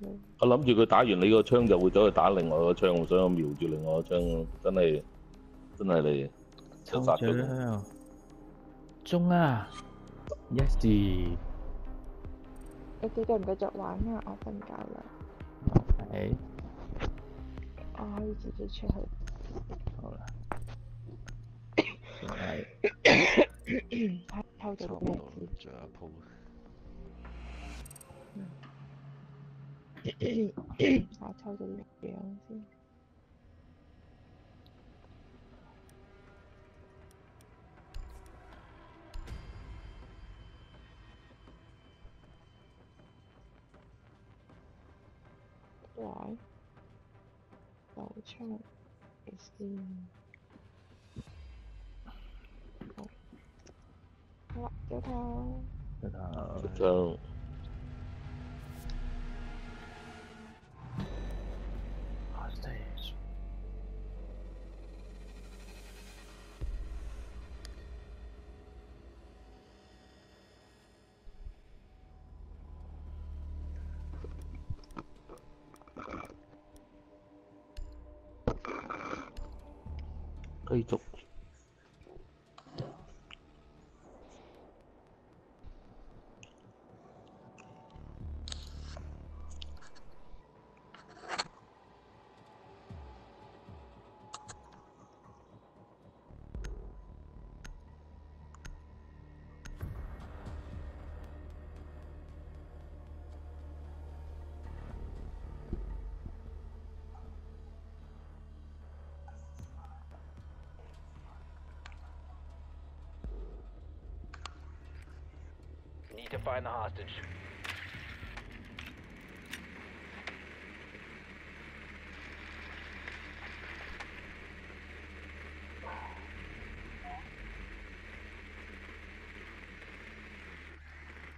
咯。我諗住佢打完你個槍就會走去打另外個槍，所以我瞄住另外個槍，真係真係你抽就殺咗佢。獎中啊！Yes，你哋繼唔繼續玩啊？我瞓覺啦，係我可以自己出去。好啦，係睇抽到咩差唔多字？仲有一鋪。我抽到力量先。來，流暢嘅先。好，好啦，掉頭。得啦就繼 find the hostage.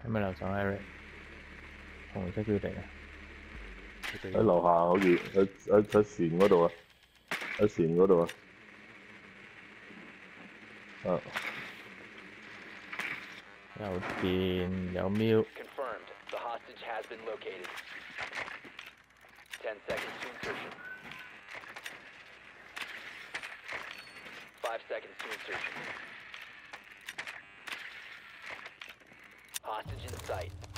係咪樓上 Eric？紅色標地啊！喺樓下好似喺喺喺船嗰度啊，喺船嗰度啊。啊，fucking. Yo, mute. Confirmed. The hostage has been located. Ten seconds to insertion. Five seconds to insertion. Hostage in sight.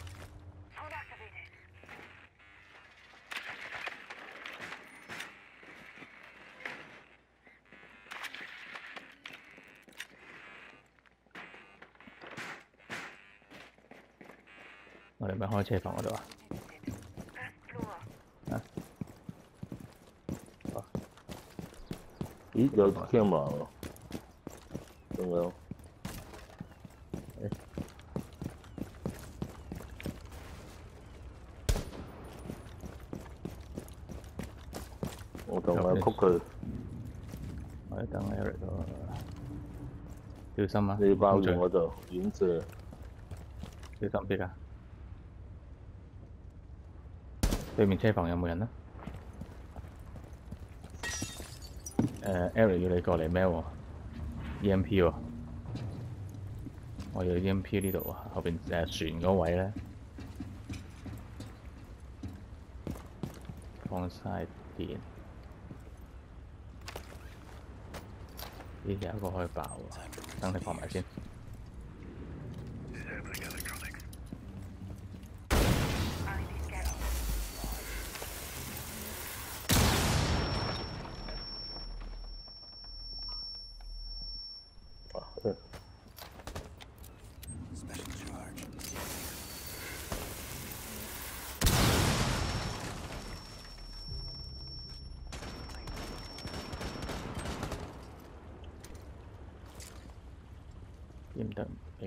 我哋咪開車房嗰度啊！咦有 camera 喎，仲有我同阿曲佢，我哋等 Eric 咯。小心啊！你包住我就遠射。小心啲啊！對面車房有冇人啊？誒、Eric 要你過嚟咩喎？EMP 喎，我要 EMP 呢度啊，後邊誒、船嗰位咧，放晒電。咦，有一個可以爆喎，等你放埋先。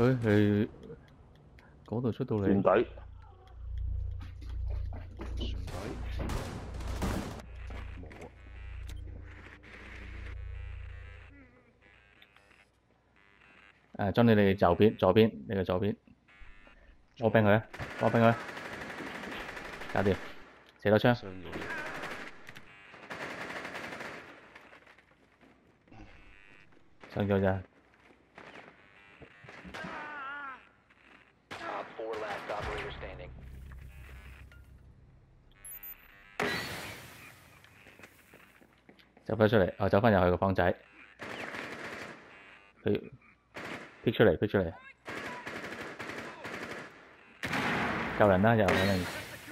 佢佢嗰度出到嚟，船底船底冇啊，將你哋右邊左邊，你嘅左邊，我冰佢啊，我冰佢，搞掂，射到槍，上咗上咗咋，走翻出嚟，啊走翻入去個房仔，佢逼出嚟，逼出嚟，救人啦，又有人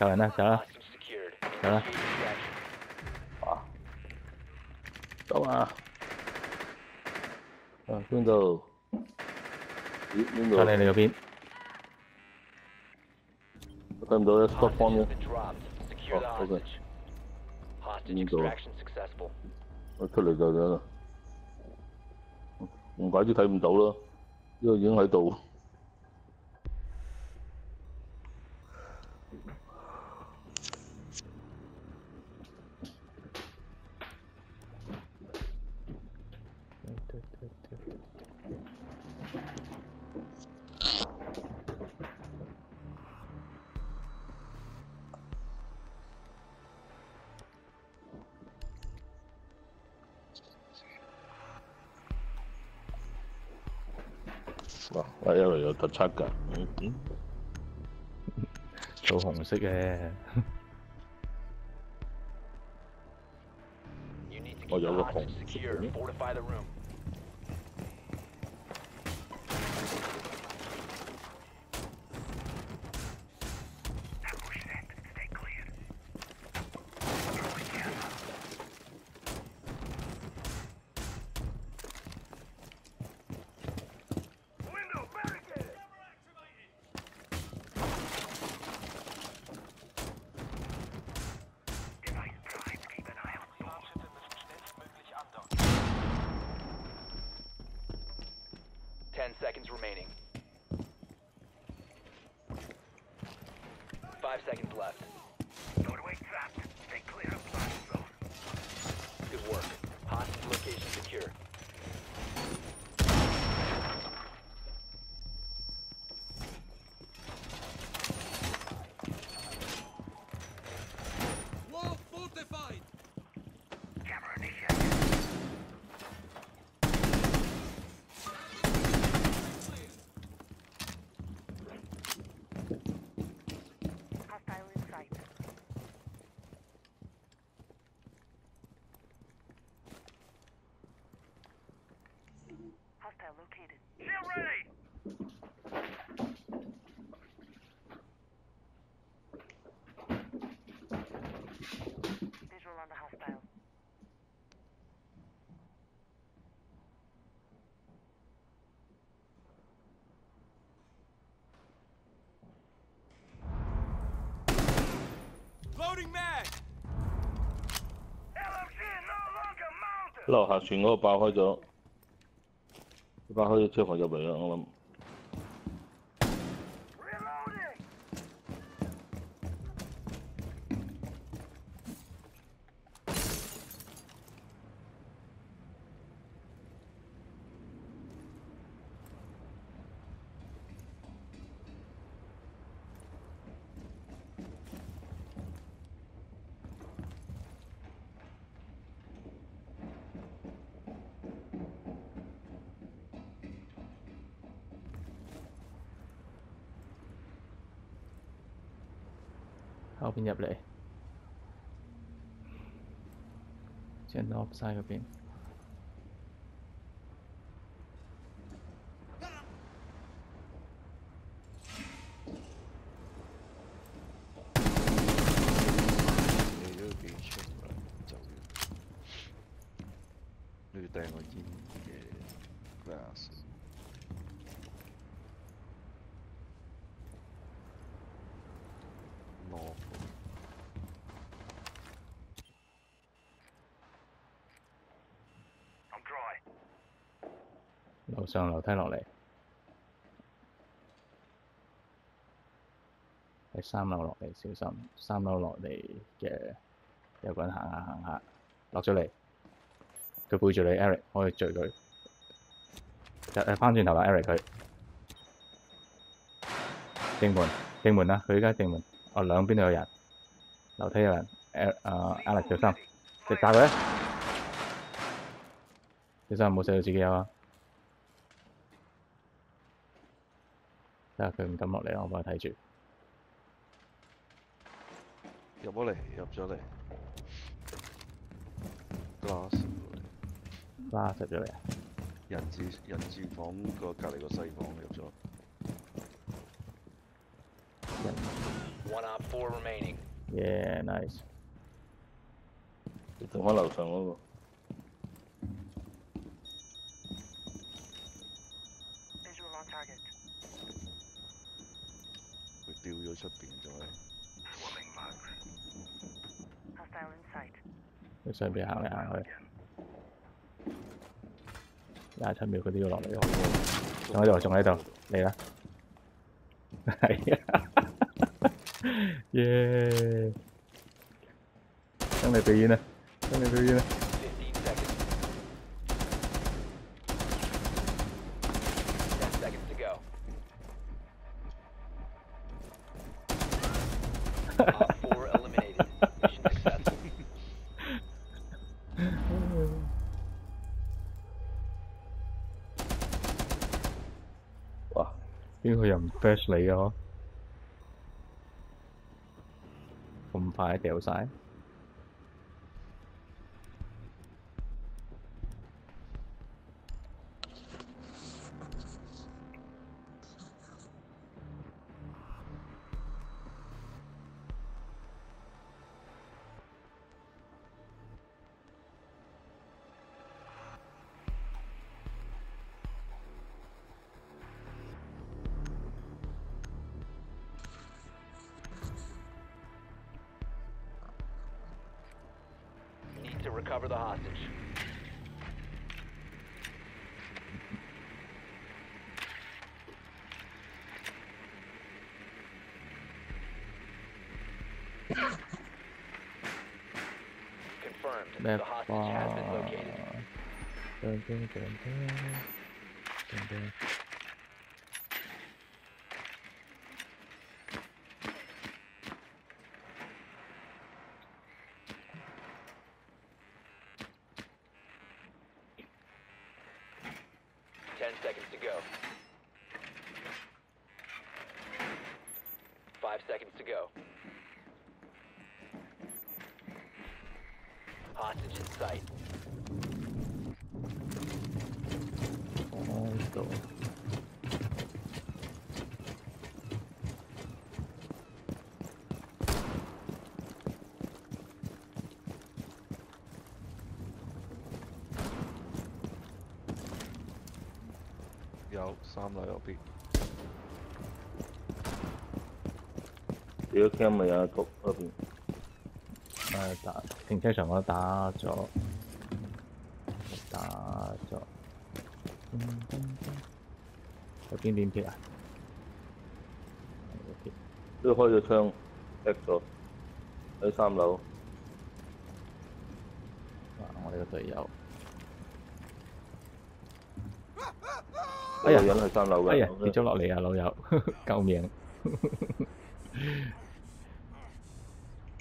救人啦，走啦. Hello? Initiate extraction. 啊，走啊！啊邊度？咦邊度？上你哋嗰邊，睇唔到一 spot Hostage 方 has 嘅，been dropped. Secure the Oh, 出嚟就得啦。唔怪之睇唔到啦，因為已經喺度。哇！阿 Eric 有特輯㗎，嗯嗯，做紅色嘅，You need to keep 10 seconds remaining. Five seconds left. located. Shield ready! Visual on the hostile. Loading mag! LMG no longer mounted! 楼下船嗰个爆开咗， 爆開咗車房入嚟啦，我諗。後邊入嚟，將 north side 嗰上楼梯落嚟，喺三楼落嚟，小心。三楼落嚟嘅有个人行下行下。落咗嚟，佢背住你，Eric 可以追佢，诶翻转头啦，Eric 佢。正门正门啦，佢依家正门，哦两边都有人，楼梯有人，Eric 小心，你打佢，小心唔好射到自己啊！睇下佢唔敢落嚟，我幫佢睇住。入咗嚟，入咗嚟。glass 拉實咗嚟啊！人字人字房個隔離個西房入咗。One op four remaining. Yeah, nice。剩翻樓上嗰、個。出邊咗。Swarming bugs. Hostile in sight. 佢上邊行嚟行去，廿七秒佢都要落嚟喎。仲喺度，仲喺度，嚟啦！係啊，耶！等你表演啊！等你表演啊！哇！邊個又唔 flash 你啊嗬？咁快掉晒 to recover the hostage. Confirmed. The hostage has been located. Dun, dun, dun, 10 seconds to go. Five seconds to go. Hostage in sight. Oh, 有三樓有邊？你個 cam 咪有一局嗰邊，誒打停車場我打咗，打咗。嗯嗯嗯有邊邊撇啊？都開咗窗 back 咗喺三樓。哇！我哋個隊友，有個人喺三樓嘅。哎呀跌咗落嚟啊，老友，救命！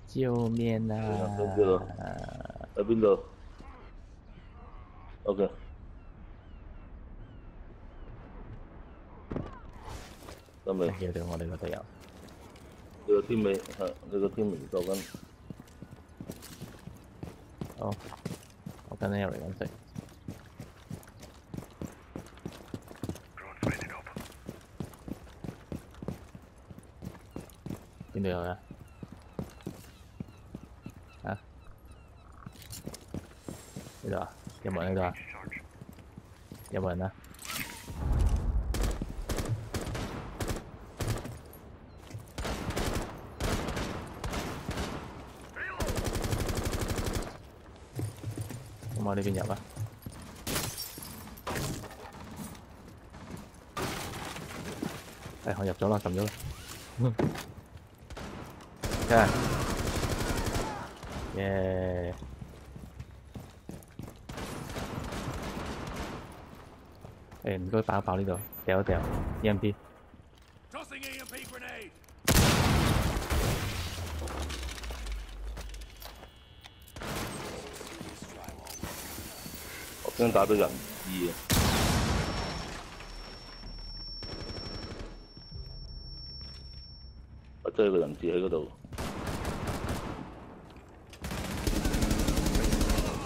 救命哎呀啊！喺邊度？OK，得未？叫到我哋個隊友，你個天尾係你個天尾救緊。好，我跟 Eric 咁食。邊度有啊？呢度啊？有冇呢度啊？有冇人啊？咁我呢邊入啊？誒，我入咗啦，撳咗啦。真係，耶！誒唔該爆一爆呢度，掉一掉 EMP。我驚打到人質啊！我真係個人質喺嗰度，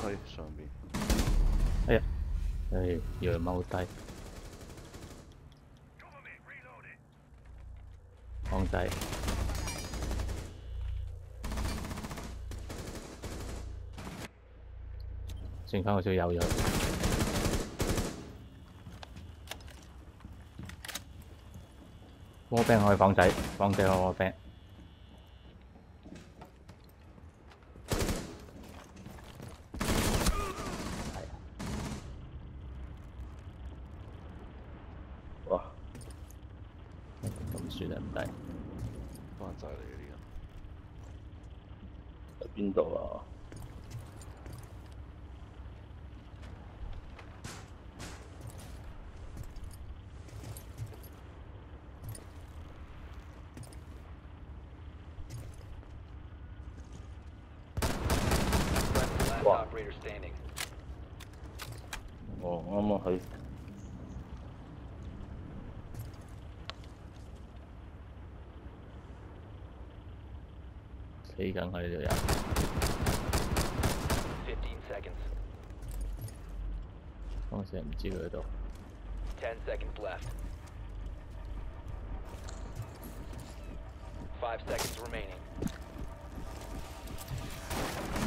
喺上邊，哎呀，誒以為踎低放低，剩翻個小友友。波兵可以放仔，放仔個波兵。哇！咁算啊，唔抵。死紧佢呢度有。 15 seconds. 当时唔知佢喺度。 10 seconds left. 5 seconds remaining.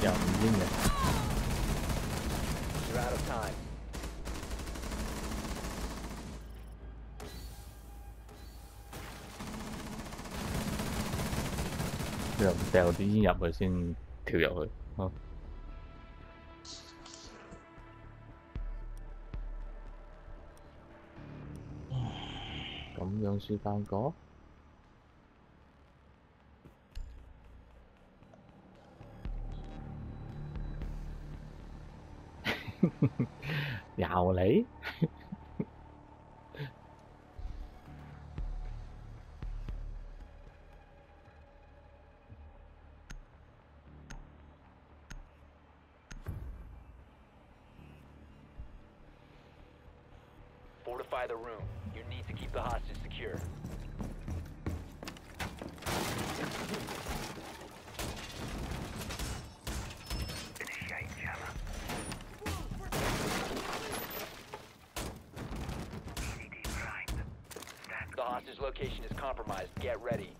又唔知嘅。 You're out of time. 掉啲煙入去先跳入去。好。咁樣輸翻個？又嚟 hostage location is compromised. Get ready.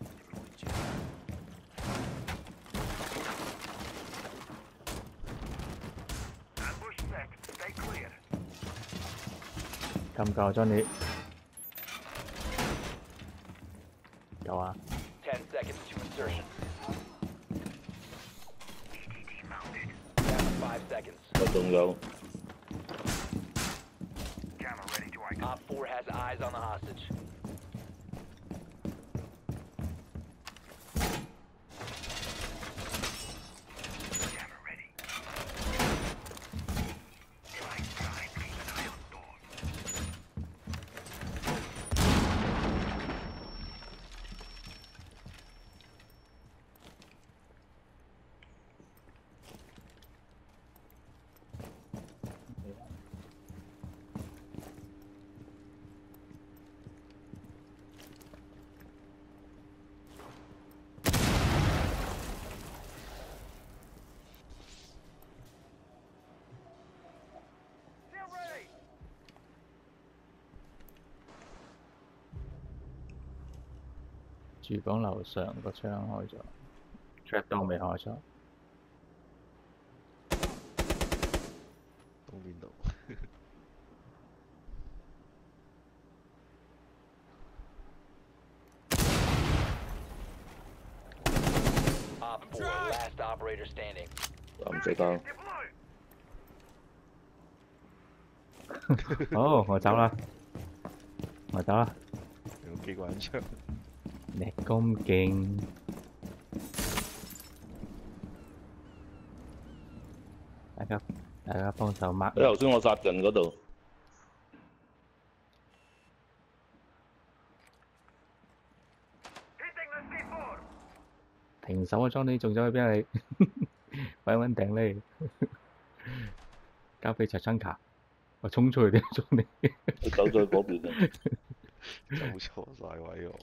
ambush set. Stay clear. 廚房樓上個窗開咗，trap 都未開咗。東邊度，Op 4, last operator standing. 好，我走啦，我走啦。有機關槍，你咁勁，係啊！係啊！方少馬喺頭先我殺人嗰度停手啊！裝你仲走去邊啊？揾揾頂你交俾卓春卡，我衝出去點裝你？走咗去嗰邊啊！走錯晒位喎！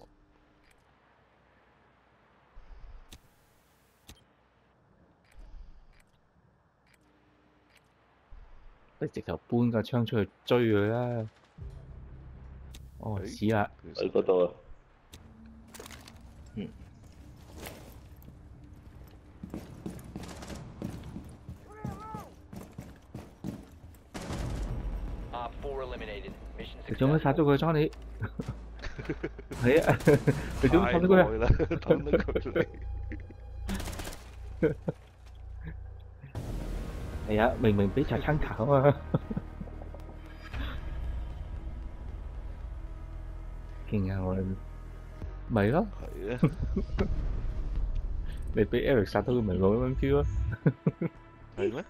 你直頭搬個槍出去追佢啦！哦，誒屎啦！喺嗰度啊！Op 4 eliminated. Mission 你做咩殺咗佢，Johnny？係啊，你做咩殺咗佢啊？太耐啦，等得佢嚟。係啊，明明俾查餐卡啊嘛。勁啊！我哋咪咯，係啊，你俾 Eric 殺到佢咪攞 Q 啊！係咩？